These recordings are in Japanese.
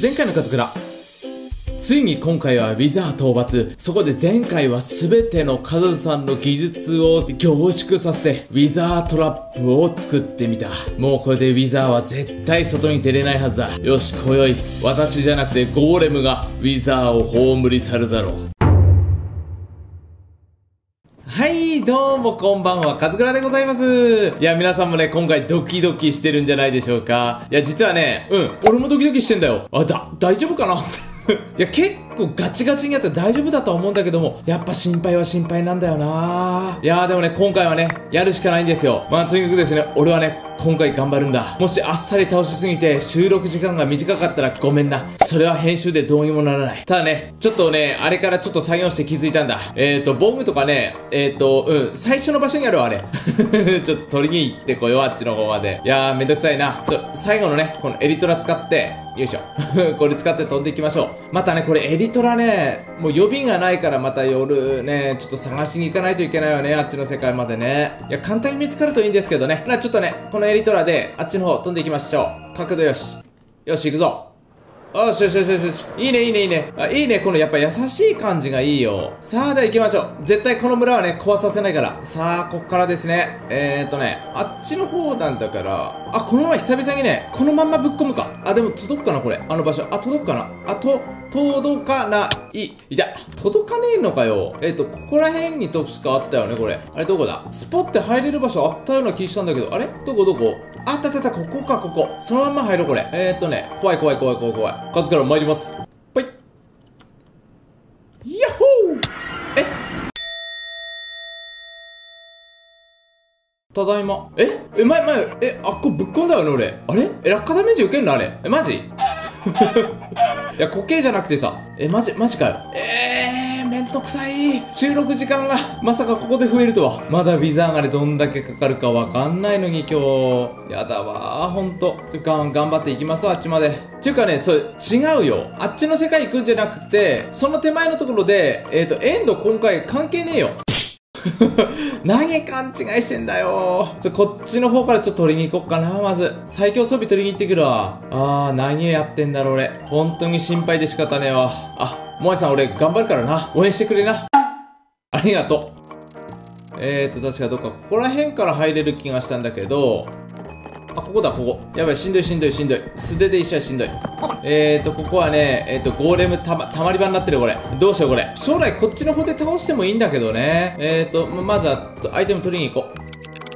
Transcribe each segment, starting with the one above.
前回のカズクラ。ついに今回はウィザー討伐そこで前回は全てのカズさんの技術を凝縮させてウィザートラップを作ってみた。もうこれでウィザーは絶対外に出れないはずだ。よし今宵私じゃなくてゴーレムがウィザーを葬り去るだろう。どうもこんばんは、カズクラでございます。いや、皆さんもね、今回ドキドキしてるんじゃないでしょうか。いや、実はね、うん、俺もドキドキしてんだよ。あ、だ、大丈夫かな？いや、結構ガチガチにやって大丈夫だとは思うんだけども、やっぱ心配は心配なんだよないやーでもね、今回はね、やるしかないんですよ。まあ、とにかくですね、俺はね、今回頑張るんだ。もしあっさり倒しすぎて収録時間が短かったらごめんな。それは編集でどうにもならない。ただね、ちょっとね、あれからちょっと作業して気づいたんだ。えっ、ー、と、ボムとかね、えっ、ー、と、うん、最初の場所にあるわあれ。ちょっと取りに行ってこよう、あっちの方まで。いやー、めんどくさいな。ちょ、最後のね、このエリトラ使って、よいしょ。これ使って飛んでいきましょう。またね、これエリトラね、もう予備がないからまた夜ね、ちょっと探しに行かないといけないよね、あっちの世界までね。いや、簡単に見つかるといいんですけどね。ちょっとね、このエリトラで、あっちの方飛んでいきましょう。角度よし。よし、行くぞ。よしよしよしよしよし。いいねいいねいいね。あ、いいね。このやっぱ優しい感じがいいよ。さあ、では行きましょう。絶対この村はね、壊させないから。さあ、こっからですね。えーとね、あっちの方なんだから。あ、このまま久々にね、このまんまぶっ込むか。あ、でも届くかなこれ。あの場所。あ、届くかなあ、と、届かない。いた。届かねえのかよ。えっ、と、ここら辺にとしかあったよね、これ。あれ、どこだ？スポって入れる場所あったような気したんだけど。あれ？どこどこ？あったあったあった、ここか、ここ。そのまんま入ろう、これ。えーっ、とね、怖い怖い怖い怖い怖い。数から参ります。ぽい。ヤッホーえ？ただいま。え？え、前、前、え、あっこぶっ込んだよね、俺。あれ？え、落下ダメージ受けんのあれ？え、マジ？いや、固形じゃなくてさ。え、マジ、マジかよ。えー、どくさい。収録時間が、まさかここで増えるとは。まだビザーがね、どんだけかかるかわかんないのに、今日。やだわー、ほんと。てか、頑張っていきますわあっちまで。ていうかね、それ、違うよ。あっちの世界行くんじゃなくて、その手前のところで、えっ、ー、と、エンド今回関係ねえよ。何勘違いしてんだよちょこっちの方からちょっと取りに行こっかなまず最強装備取りに行ってくるわあー何やってんだろう俺本当に心配で仕方ねえわあ萌えさん俺頑張るからな応援してくれなありがとうえーと確かどっかここら辺から入れる気がしたんだけどあ、ここだ、ここ。やばい、しんどい、しんどい、しんどい。素手で一緒はしんどい。えーと、ここはね、えーと、ゴーレムたま、たまり場になってる、これ。どうしよう、これ。将来、こっちの方で倒してもいいんだけどね。えーと、ま、まずは、アイテム取りに行こ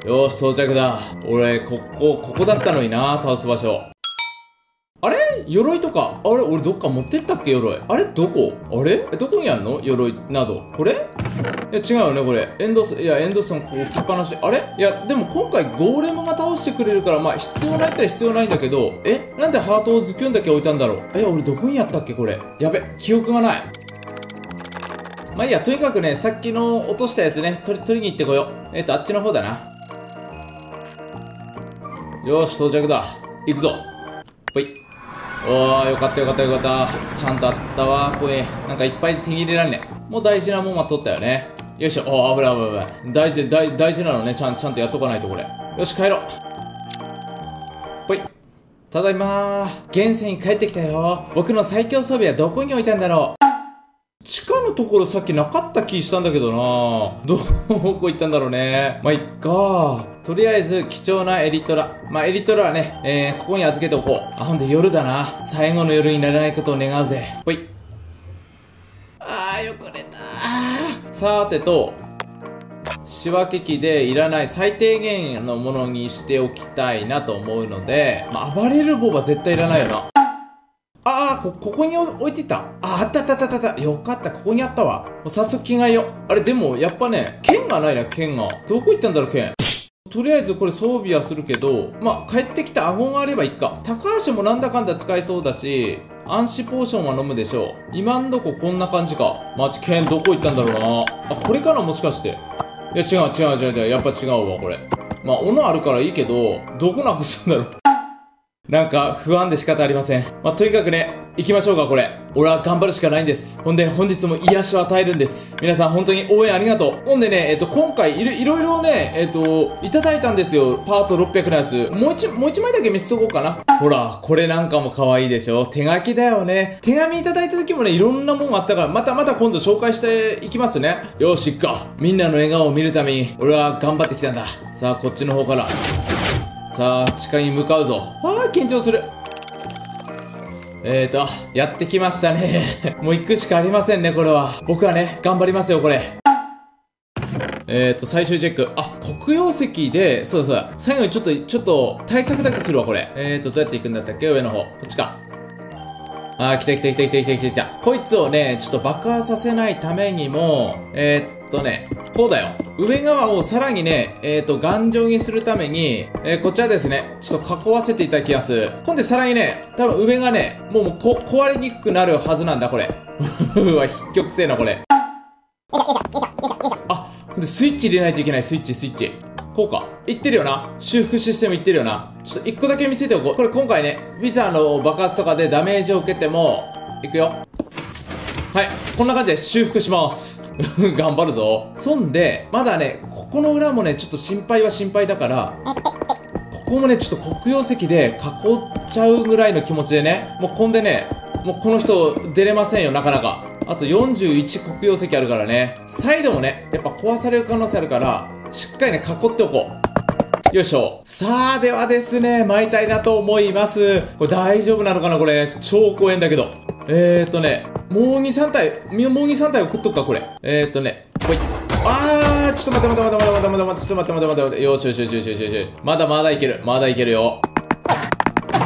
う。よーし、到着だ。俺、ここ、ここだったのにな、倒す場所。鎧とか、あれ？俺どっか持ってったっけ？鎧。あれ？どこ？あれ？どこにあんの？鎧など。これ？いや、違うよね、これ。エンドス、いや、エンドストンここ置きっぱなし。あれ？いや、でも今回ゴーレムが倒してくれるから、まあ、必要ないったら必要ないんだけど、え？なんでハートをズキュンだけ置いたんだろう？え、俺どこにやったっけ？これ。やべ、記憶がない。まあいいや、とにかくね、さっきの落としたやつね、取り、取りに行ってこよう。えっ、と、あっちの方だな。よし、到着だ。行くぞ。ほい。おー、よかったよかったよかった。ちゃんとあったわ、これ。なんかいっぱい手に入れられねもう大事なもんは取ったよね。よいしょ。おー、危ない危ない危ない。大事、大大事なのね。ちゃん、ちゃんとやっとかないと、これ。よし、帰ろう。ぽい。ただいまー。現世に帰ってきたよ。僕の最強装備はどこに置いたんだろう。地下のところさっきなかった気したんだけどなどこ行ったんだろうね。まあ、いっかとりあえず、貴重なエリトラ。まあ、エリトラはね、えー、ここに預けておこう。あ、ほんで夜だな。最後の夜にならないことを願うぜ。ほい。あー、よく寝たさてと、仕分け機でいらない最低限のものにしておきたいなと思うので、まあ、暴れる棒は絶対いらないよな。ああ、こ、こに置いてた。あ、あったあったあったあった。よかった、ここにあったわ。もう早速着替えよ。あれ、でも、やっぱね、剣がないな、剣が。どこ行ったんだろう、剣。とりあえずこれ装備はするけど、まあ、帰ってきた顎があればいいか。高橋もなんだかんだ使えそうだし、暗視ポーションは飲むでしょう。今んとここんな感じか。マジ剣どこ行ったんだろうな。あ、これかなもしかして。いや、違う違う違う違う。やっぱ違うわ、これ。まあ、斧あるからいいけど、どこなくすんだろう。なんか不安で仕方ありません。まあ、とにかくね、行きましょうか、これ。俺は頑張るしかないんです。ほんで、本日も癒しを与えるんです。皆さん本当に応援ありがとう。ほんでね、えっと、今回いろいろね、えっと、いただいたんですよ。パート600のやつ。もう一、もう一枚だけ見せとこうかな。ほら、これなんかも可愛いでしょ。手書きだよね。手紙いただいた時もね、いろんなもんあったから、またまた今度紹介していきますね。よし、いっか。みんなの笑顔を見るために、俺は頑張ってきたんだ。さあ、こっちの方から。さあ、地下に向かうぞ。ああ、緊張する。えーと、やってきましたね。もう行くしかありませんね、これは。僕はね、頑張りますよ、これ。えーと、最終チェック。あ、黒曜石で、そうだそうだ。最後にちょっと、ちょっと、対策だけするわ、これ。えーと、どうやって行くんだったっけ？上の方。こっちか。あー、来た来た来た来た来た来た来た。こいつをね、ちょっと爆破させないためにも、えー、っとね、こうだよ。上側をさらにね、えっ、ー、と、頑丈にするために、えー、こちらですね、ちょっと囲わせていただきます。今度さらにね、多分上がね、もうもうこ壊れにくくなるはずなんだ、これ。うわ、引曲性な、これ。あ、で、スイッチ入れないといけない、スイッチ、スイッチ。こうか。いってるよな。修復システムいってるよな。ちょっと一個だけ見せておこう。これ今回ね、ウィザーの爆発とかでダメージを受けても、いくよ。はい。こんな感じで修復します。頑張るぞ。そんで、まだね、ここの裏もね、ちょっと心配は心配だから、ここもね、ちょっと黒曜石で囲っちゃうぐらいの気持ちでね、もうこんでね、もうこの人出れませんよ、なかなか。あと41黒曜石あるからね、サイドもね、やっぱ壊される可能性あるから、しっかりね、囲っておこう。よいしょ。さあ、ではですね、参りたいなと思います。これ大丈夫なのかなこれ。超怖えんだけど。えーとね、もう2、3体、もう2、3体送っとくか、これ。えーとね、ほい。あー、ちょっと待って待って待って待って待って待って、ちょっと待って待って待って、よしよしよしよしよしよし。まだまだいける。まだいけるよ。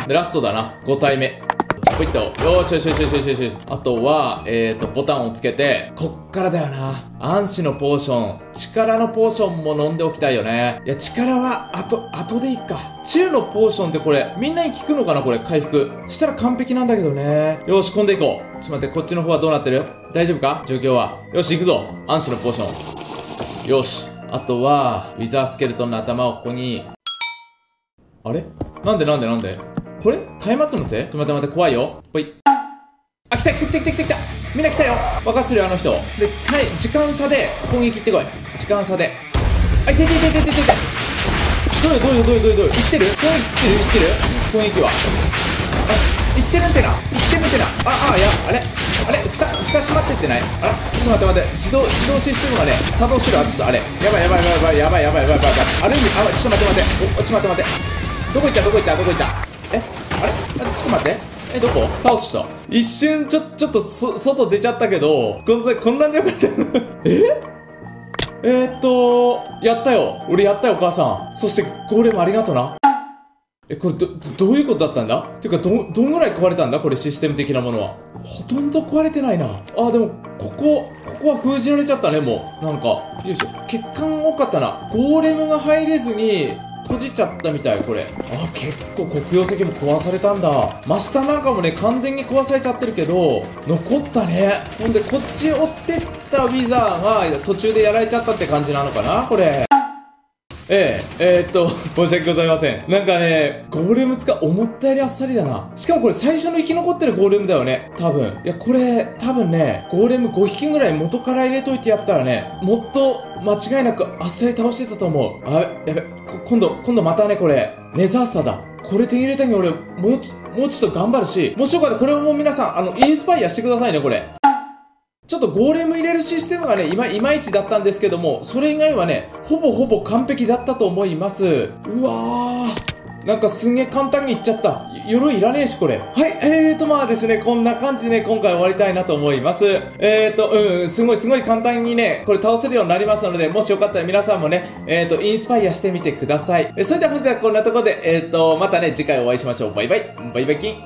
で、ラストだな。5体目。ほいっと。よしよしよしよしよしよし。あとは、えーと、ボタンをつけて、こっからだよな。暗視のポーション。力のポーションも飲んでおきたいよね。いや、力は、あと、後でいいか。中のポーションってこれ、みんなに効くのかなこれ、回復。したら完璧なんだけどね。よし、込んでいこう。ちょっと待って、こっちの方はどうなってる？大丈夫か？状況は？よし、行くぞ。暗視のポーション。よし。あとは、ウィザースケルトンの頭をここに。あれ？なんでなんでなんで？これ？松明のせい？ちょっと待って待って、怖いよ。ほい。あ、来た来た来た来た来た来たみんな来たよ爆発するよ、あの人。で、はい、時間差で攻撃行ってこい。時間差で。あ、いていていていていていてどうよ、どうよ、どうよ、どうよ、どうよ。行ってる？攻撃行ってる？行ってる攻撃は。あ、行ってるんてな。行ってるんてな。あ、あ、いや、あれ？あれ？蓋、蓋閉まってってない？あらちょっと待って待って。自動、自動システムがね、作動してる。あ、ちょっとあれ。やばいやばいやばいやばいやばいやばいやばいやばい。ある意味、あ、ちょっと待って待って。お、ちょっと待って待って。どこ行った？どこ行った？どこ行った？えあれ？ちょっと待って。え、どこ？倒した。一瞬、ちょ、ちょっと、外出ちゃったけど、こんな、こんなんでよかった え？えー、っと、やったよ。俺やったよ、お母さん。そして、ゴーレムありがとうな。え、これど、どういうことだったんだ？っていうか、ど、どんぐらい壊れたんだ？これシステム的なものは。ほとんど壊れてないな。あ、でも、ここ、ここは封じられちゃったね、もう。なんか、よいしょ。血管多かったな。ゴーレムが入れずに、閉じちゃったみたいこれ。あ結構黒曜石も壊されたんだ。真下なんかもね完全に壊されちゃってるけど残ったね。ほんでこっち追ってったウィザーが途中でやられちゃったって感じなのかなこれ。ええ、えー、っと、申し訳ございません。なんかね、ゴーレム使う、思ったよりあっさりだな。しかもこれ最初の生き残ってるゴーレムだよね。多分。いや、これ、多分ね、ゴーレム5匹ぐらい元から入れといてやったらね、もっと間違いなくあっさり倒してたと思う。あ、やべ、今度、今度またね、これ、ネザーサだ。これ手に入れたに俺、もう、もうちょっと頑張るし、もしよかったらこれも皆さん、あの、インスパイアしてくださいね、これ。ちょっとゴーレム入れるシステムがね、いまいまいちだったんですけども、それ以外はね、ほぼほぼ完璧だったと思います。うわー。なんかすんげえ簡単にいっちゃった。鎧いらねえし、これ。はい、えーと、まあですね、こんな感じでね、今回終わりたいなと思います。えーと、うん、すごいすごい簡単にね、これ倒せるようになりますので、もしよかったら皆さんもね、えーと、インスパイアしてみてください。えそれでは本日はこんなところで、えーと、またね、次回お会いしましょう。バイバイ。バイバイキン。